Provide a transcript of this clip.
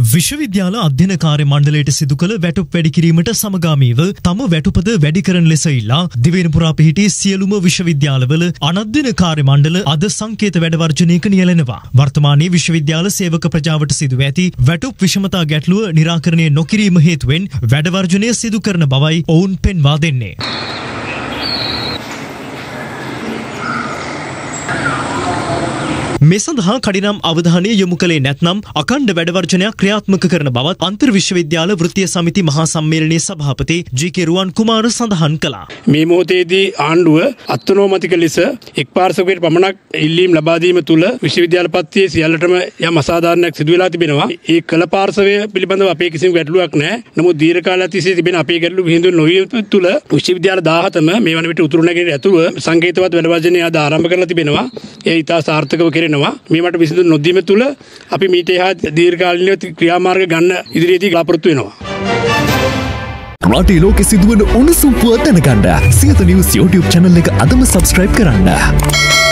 විශ්වවිද්‍යාල අධ්‍යන කාර්ය මණ්ඩලයට සිදු කළ වැටුප් වැඩිකිරීමට සමගාමීව තම වැටුපද වැඩි කරන ලෙස ඉල්ලා දිවෙනපුරා පිහිටි සියලුම විශ්වවිද්‍යාලවල අනධ්‍යන කාර්ය මණ්ඩල අද සංකේත වැඩවර්ජනයක නියැලෙනවා. වර්තමානයේ විශ්වවිද්‍යාල සේවක ප්‍රජාවට සිදුව ඇති වැටුප් විෂමතා ගැටලුව නිරාකරණය නොකිරීම හේතුවෙන් වැඩවර්ජනය සිදු කරන බවයි ඔවුන් පෙන්වා දෙන්නේ. මේ සඳහා කඩිනම් අවධානය යොමු කළේ නැත්නම් අකණ්ඩ වැඩවර්ජනයක් ක්‍රියාත්මක කරන බවත් අන්තර් විශ්වවිද්‍යාල වෘත්තීය සමිති මහා සම්මේලනයේ සභාපති ජී.කේ රුවන් කුමාර සඳහන් කළා. මේ මොහොතේදී ආණ්ඩුව අත්නෝමතික ලෙස එක් පාර්ශවයකට පමණක් ඉල්ලීම් ලබා දීම තුළ විශ්වවිද්‍යාල පත්තියේ සියල්ලටම යම් අසාධාරණයක් සිදු වෙලා තිබෙනවා. ඒ කළ පාර්ශවය පිළිබඳව අපේ කිසිම ගැටලුවක් නැහැ. නමුත් දීර්ඝ කාලයක් තිස්සේ තිබෙන අපේ ගැටලු විහිඳු නොවීම තුළ විශ්වවිද්‍යාල 17ම මේ වන විට උතුරු නැගෙනහිර ඇතුව සංකේතවත් වැඩවර්ජනය අද ආරම්භ කරලා තිබෙනවා. ඒ ඉතා සාර්ථකව කෙරෙනවා. මේවට විසඳුම් නොදීම තුළ අපි මීට එහා දීර්ඝකාලීනව ක්‍රියාමාර්ග ගන්න ඉදිරියේදී බලාපොරොත්තු වෙනවා. රටේ ලෝකෙ සිදුවන උණුසුම් පුවත් දැනගන්න සියත නිවස් YouTube channel එක අදම subscribe කරන්න.